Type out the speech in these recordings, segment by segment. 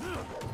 Shut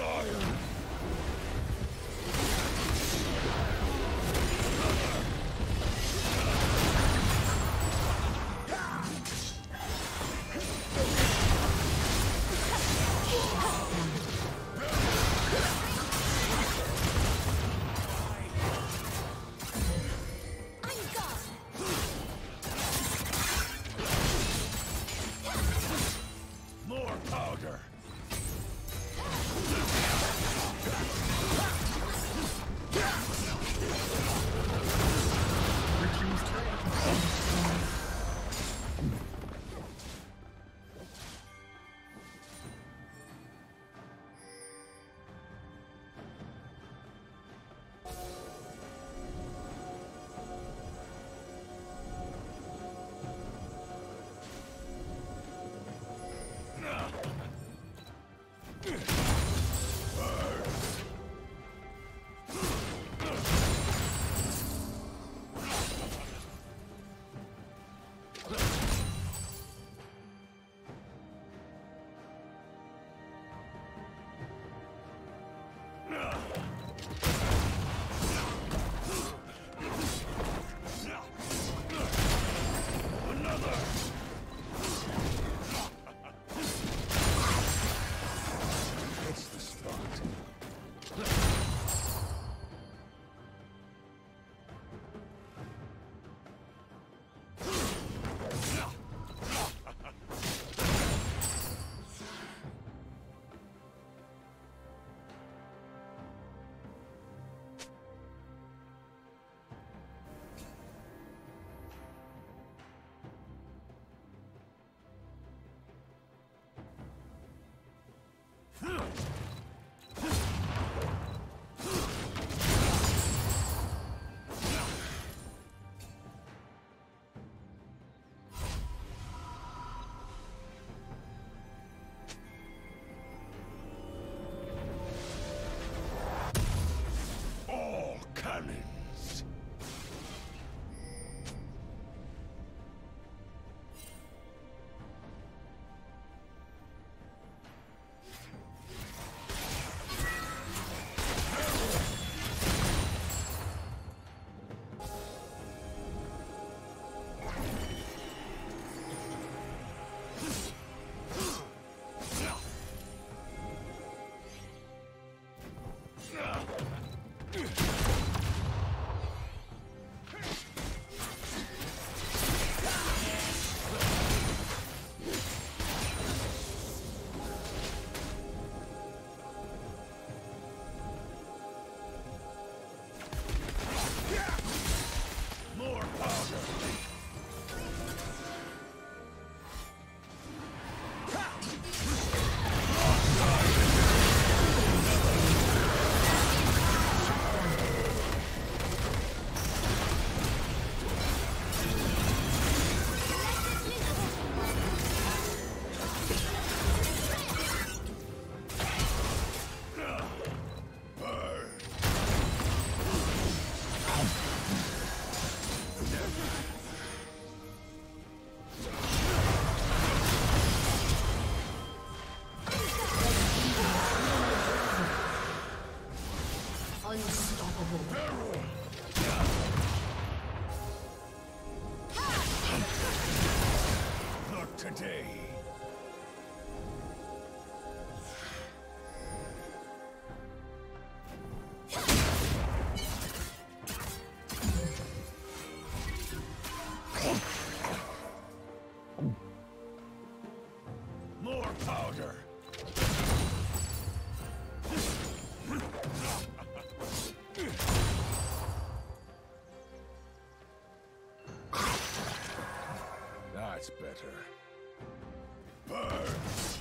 Iron! That's better. Burn!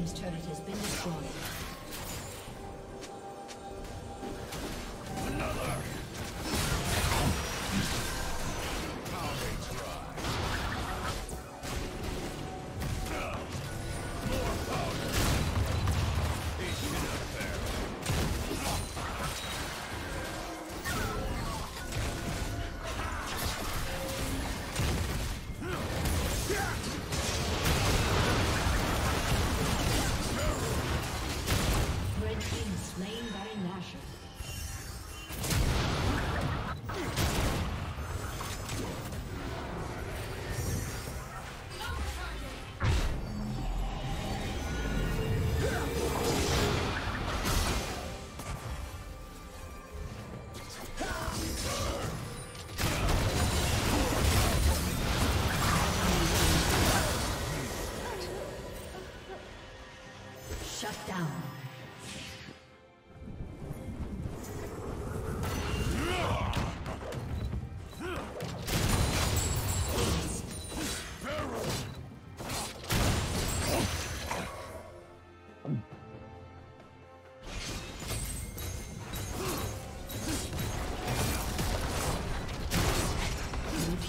Team's turret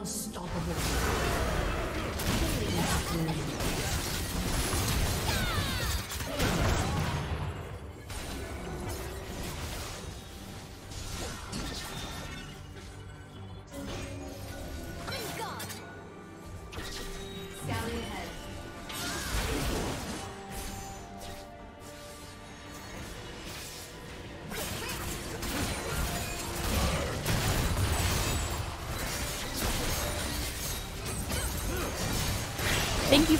Unstoppable.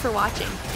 For watching.